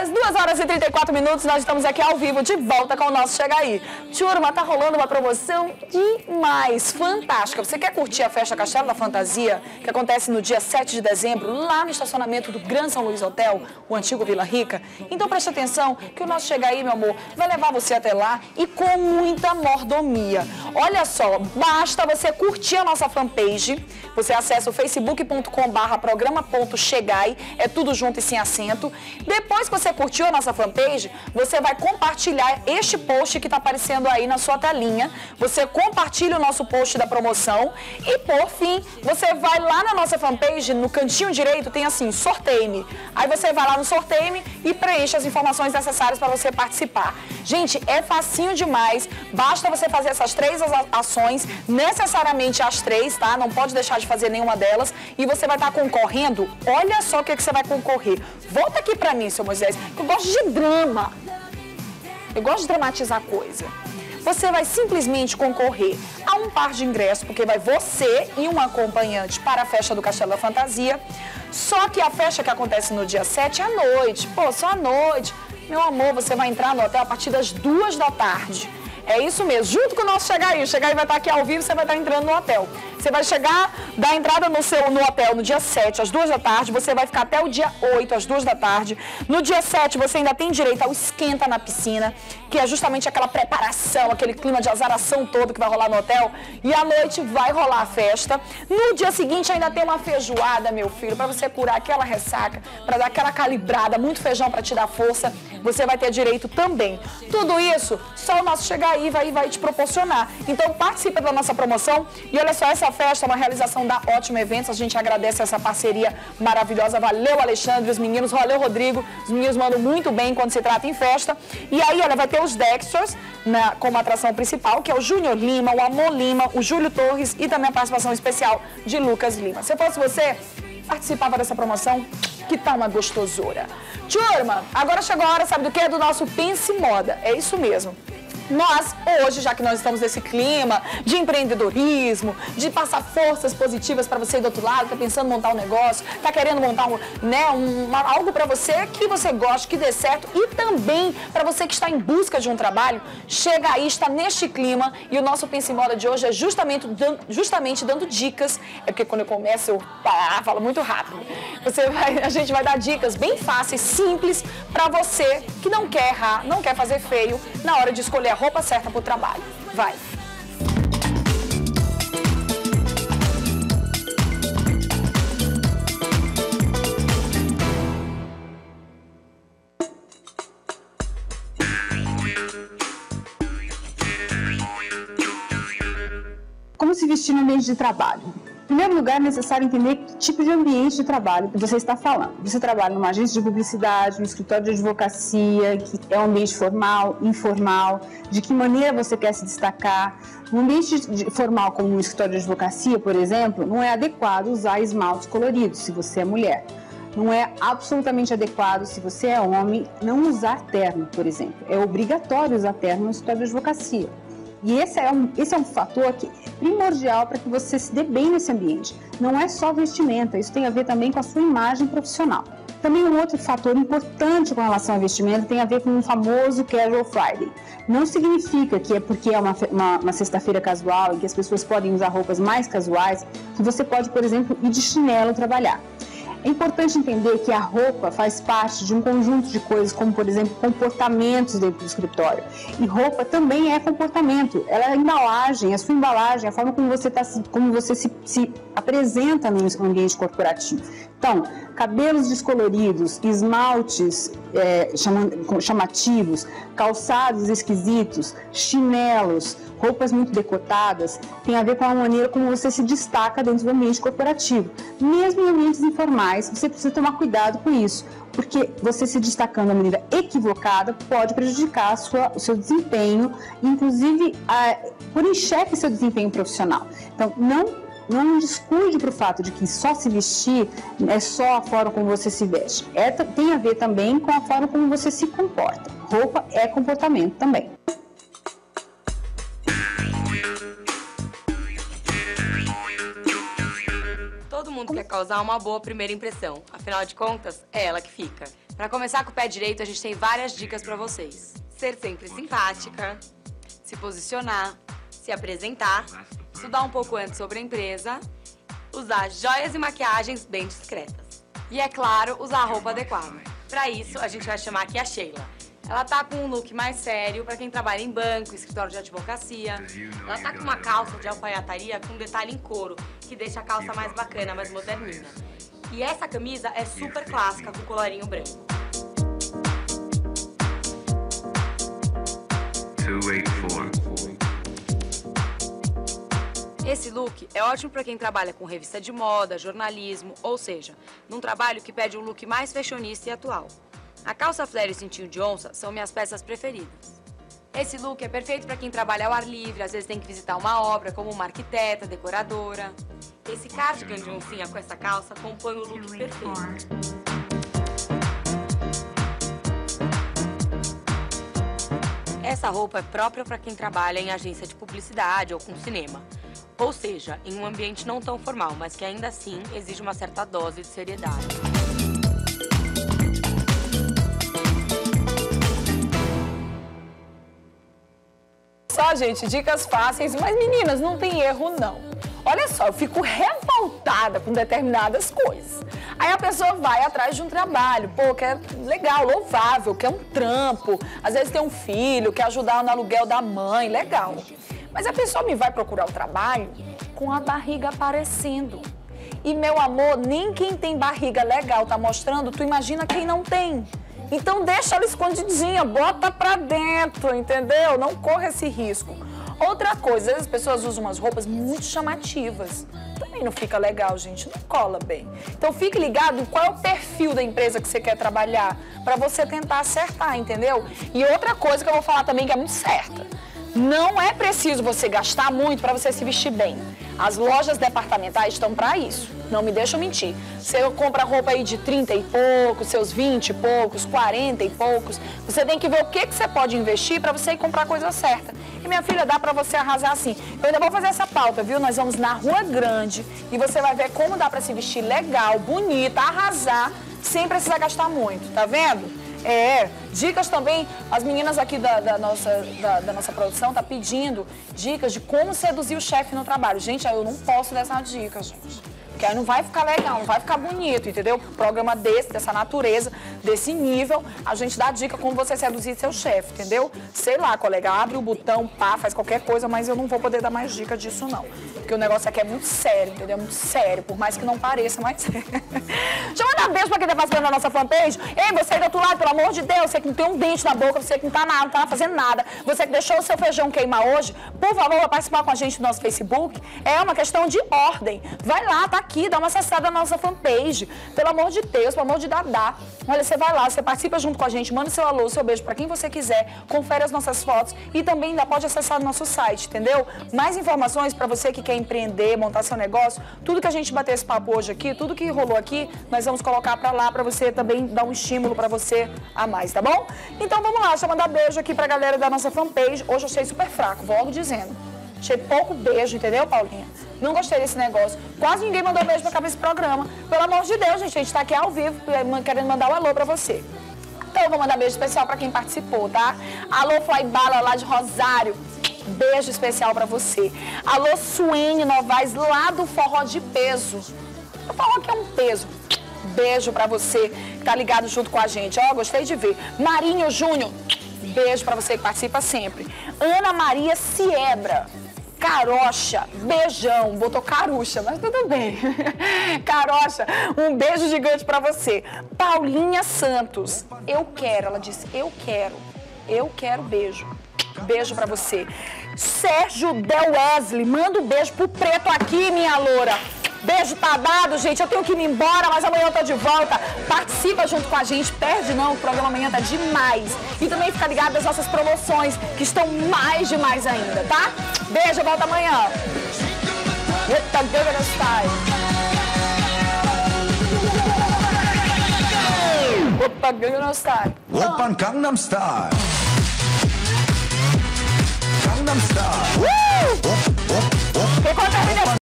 dias, 2 horas e 34 minutos, nós estamos aqui ao vivo, de volta com o nosso Chega Aí. Turma, tá rolando uma promoção demais, fantástica. Você quer curtir a festa Castelo da Fantasia, que acontece no dia 7 de dezembro, lá no estacionamento do Gran São Luís Hotel, o antigo Vila Rica? Então preste atenção que o nosso Chega Aí, meu amor, vai levar você até lá e com muita mordomia. Olha só, basta você curtir a nossa fanpage, você acessa o facebook.com barra programa.chegai, é tudo junto e sem acento. Depois que você curtiu a nossa fanpage, você vai compartilhar este post que está aparecendo aí na sua telinha. Você compartilha o nosso post da promoção e, por fim, você vai lá na nossa fanpage, no cantinho direito, tem assim, sorteio-me. Aí você vai lá no sorteio-me e preenche as informações necessárias para você participar. Gente, é facinho demais, basta você fazer essas três ações, necessariamente as três, tá? Não pode deixar de fazer nenhuma delas e você vai estar tá concorrendo. Olha só o que, que você vai concorrer. Volta aqui para mim, seu Moisés, eu gosto de drama. Eu gosto de dramatizar coisa. Você vai simplesmente concorrer a um par de ingressos, porque vai você e um acompanhante para a festa do Castelo da Fantasia. Só que a festa que acontece no dia 7 é à noite. Pô, só à noite. Meu amor, você vai entrar no hotel a partir das duas da tarde. É isso mesmo, junto com o nosso Aí. Chegar Aí vai estar aqui ao vivo, você vai estar entrando no hotel. Você vai chegar, dar entrada no seu no hotel no dia 7, às 2 da tarde, você vai ficar até o dia 8, às 2 da tarde. No dia 7, você ainda tem direito ao esquenta na piscina, que é justamente aquela preparação, aquele clima de azaração todo que vai rolar no hotel. E à noite vai rolar a festa. No dia seguinte ainda tem uma feijoada, meu filho, para você curar aquela ressaca, para dar aquela calibrada, muito feijão para te dar força. Você vai ter direito também. Tudo isso, só o nosso chegar aí vai, vai te proporcionar. Então participa da nossa promoção e olha só, essa festa uma realização da Ótima Eventos. A gente agradece essa parceria maravilhosa. Valeu, Alexandre, os meninos. Valeu, Rodrigo. Os meninos mandam muito bem quando se trata em festa. E aí, olha, vai ter os Dexters na, como atração principal, que é o Júnior Lima, o Amor Lima, o Júlio Torres e também a participação especial de Lucas Lima. Se fosse você, participava dessa promoção, que tá uma gostosura. Turma, agora chegou a hora, sabe do que? Do nosso Pense Moda. É isso mesmo. Nós, hoje, já que nós estamos nesse clima de empreendedorismo, de passar forças positivas para você do outro lado, tá pensando em montar um negócio, tá querendo montar um, né, um, algo para você que você goste, que dê certo e também para você que está em busca de um trabalho, chega aí, está neste clima e o nosso Pense em Moda de hoje é justamente, justamente dando dicas, é porque quando eu começo eu ah, falo muito rápido, você vai, a gente vai dar dicas bem fáceis, simples, para você que não quer errar, não quer fazer feio na hora de escolher a roupa certa para o trabalho. Vai! Como se vestir no ambiente de trabalho? primeiro lugar, é necessário entender tipo de ambiente de trabalho que você está falando. Você trabalha numa agência de publicidade, um escritório de advocacia, que é um ambiente formal, informal, de que maneira você quer se destacar. Um ambiente formal, como um escritório de advocacia, por exemplo, não é adequado usar esmaltes coloridos se você é mulher. Não é absolutamente adequado, se você é homem, não usar terno, por exemplo. É obrigatório usar terno no escritório de advocacia. E esse é um, esse é um fator que é primordial para que você se dê bem nesse ambiente. Não é só vestimenta, isso tem a ver também com a sua imagem profissional. Também um outro fator importante com relação ao vestimento tem a ver com o famoso Casual Friday. Não significa que é porque é uma, uma, uma sexta-feira casual em que as pessoas podem usar roupas mais casuais que você pode, por exemplo, ir de chinelo trabalhar. É importante entender que a roupa faz parte de um conjunto de coisas, como por exemplo comportamentos dentro do escritório. E roupa também é comportamento. Ela é embalagem, a sua embalagem, a forma como você, tá, como você se, se apresenta no ambiente corporativo. Então, cabelos descoloridos, esmaltes é, chamativos, calçados esquisitos, chinelos, roupas muito decotadas, tem a ver com a maneira como você se destaca dentro do ambiente corporativo. Mesmo em ambientes informais, você precisa tomar cuidado com isso, porque você se destacando da maneira equivocada pode prejudicar sua, o seu desempenho, inclusive a, por em xeque seu desempenho profissional. Então, não não descuide para o fato de que só se vestir é só a forma como você se veste. É, tem a ver também com a forma como você se comporta. Roupa é comportamento também. Todo mundo quer causar uma boa primeira impressão. Afinal de contas, é ela que fica. Para começar com o pé direito, a gente tem várias dicas para vocês. Ser sempre simpática, se posicionar, se apresentar, estudar um pouco antes sobre a empresa, usar joias e maquiagens bem discretas. E é claro, usar a roupa adequada. Para isso, a gente vai chamar aqui a Sheila. Ela tá com um look mais sério para quem trabalha em banco, escritório de advocacia. Ela tá com uma calça de alfaiataria com detalhe em couro, que deixa a calça mais bacana, mais moderninha. E essa camisa é super clássica com colarinho branco. 284. Esse look é ótimo para quem trabalha com revista de moda, jornalismo, ou seja, num trabalho que pede um look mais fashionista e atual. A calça flare e o cintinho de onça são minhas peças preferidas. Esse look é perfeito para quem trabalha ao ar livre, às vezes tem que visitar uma obra, como uma arquiteta, decoradora. Esse cardigan de oncinha com essa calça compõe o look perfeito. Essa roupa é própria para quem trabalha em agência de publicidade ou com cinema. Ou seja, em um ambiente não tão formal, mas que ainda assim exige uma certa dose de seriedade. Só, gente, dicas fáceis, mas meninas, não tem erro não. Olha só, eu fico revoltada com determinadas coisas. Aí a pessoa vai atrás de um trabalho, pô, que é legal, louvável, que é um trampo. Às vezes tem um filho, quer ajudar no aluguel da mãe, legal. Mas a pessoa me vai procurar o trabalho com a barriga aparecendo. E meu amor, nem quem tem barriga legal tá mostrando, tu imagina quem não tem. Então deixa ela escondidinha, bota pra dentro, entendeu? Não corra esse risco. Outra coisa, as pessoas usam umas roupas muito chamativas. Também não fica legal, gente, não cola bem. Então fique ligado qual é o perfil da empresa que você quer trabalhar, para você tentar acertar, entendeu? E outra coisa que eu vou falar também que é muito certa. Não é preciso você gastar muito para você se vestir bem. As lojas departamentais estão para isso. Não me deixa mentir. Você compra roupa aí de 30 e poucos, seus 20 e poucos, 40 e poucos. Você tem que ver o que, que você pode investir para você ir comprar a coisa certa. E minha filha, dá para você arrasar assim. Eu ainda vou fazer essa pauta, viu? Nós vamos na Rua Grande e você vai ver como dá para se vestir legal, bonita, arrasar, sem precisar gastar muito. Tá vendo? É, dicas também, as meninas aqui da, da nossa, da, da, nossa produção tá pedindo dicas de como seduzir o chefe no trabalho. Gente, eu não posso dessa dica, gente. Porque aí não vai ficar legal, não vai ficar bonito, entendeu? Programa desse, dessa natureza, desse nível, a gente dá dica como você seduzir seu chefe, entendeu? Sei lá, colega, abre o botão, pá, faz qualquer coisa, mas eu não vou poder dar mais dica disso, não. Porque o negócio aqui é muito sério, entendeu? Muito sério, por mais que não pareça, mas Deixa eu mandar um beijo pra quem tá participando da nossa fanpage. Ei, você aí do outro lado, pelo amor de Deus, você que não tem um dente na boca, você que não tá, nada, não tá fazendo nada, você que deixou o seu feijão queimar hoje, por favor, vai participar com a gente no nosso Facebook. É uma questão de ordem. Vai lá, tá aqui, dá uma acessada na nossa fanpage. Pelo amor de Deus, pelo amor de Dadá. Olha, você vai lá, você participa junto com a gente, manda seu alô, seu beijo para quem você quiser, confere as nossas fotos e também ainda pode acessar o nosso site, entendeu? Mais informações para você que quer empreender, montar seu negócio, tudo que a gente bater esse papo hoje aqui, tudo que rolou aqui, nós vamos colocar para lá para você também dar um estímulo para você a mais, tá bom? Então vamos lá, eu mandar beijo aqui pra galera da nossa fanpage. Hoje eu achei super fraco, vou logo dizendo. Achei pouco beijo, entendeu, Paulinha? Não gostei desse negócio. Quase ninguém mandou beijo pra cá nesse programa. Pelo amor de Deus, gente, a gente tá aqui ao vivo eh, querendo mandar um alô pra você. Então eu vou mandar beijo especial pra quem participou, tá? Alô Flybala lá de Rosário. Beijo especial pra você. Alô Suene Novaes lá do Forró de Peso. O forró que é um peso. Beijo pra você que tá ligado junto com a gente. Ó, oh, gostei de ver. Marinho Júnior. Beijo pra você que participa sempre. Ana Maria Siebra. Carocha, beijão, botou carucha, mas tudo bem. Carocha, um beijo gigante para você. Paulinha Santos, eu quero, ela disse, eu quero, eu quero beijo. Beijo para você. Sérgio Del Wesley, manda um beijo pro preto aqui, minha loura. Beijo tá dado, gente. Eu tenho que ir embora, mas amanhã eu tô de volta. Participa junto com a gente. Perde não, o programa amanhã tá demais. E também fica ligado nas nossas promoções, que estão mais demais ainda, tá? Beijo, volta amanhã. Eita, Gangnam Style. Opa, Gangnam Style. Opa, Gangnam Style. Gangnam Style. Uh! Op, op, op.